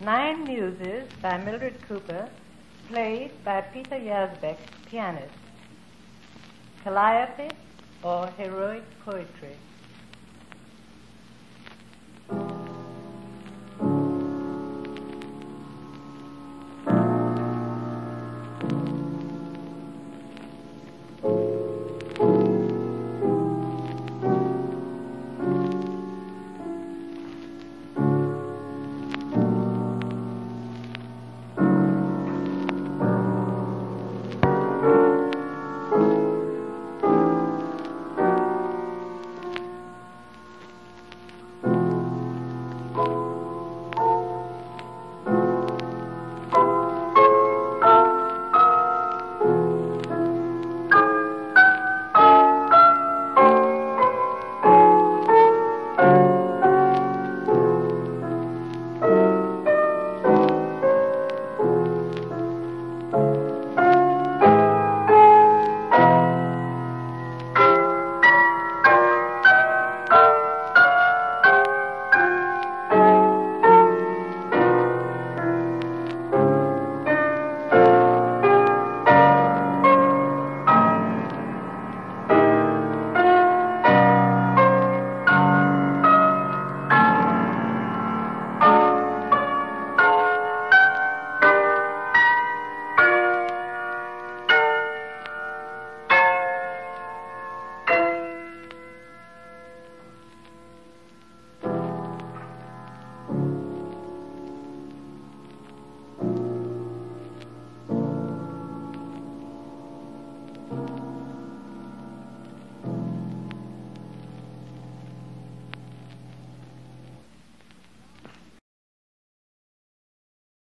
Nine Muses by Mildred Cooper, played by Peter Yazbek, pianist. Calliope or Heroic Poetry.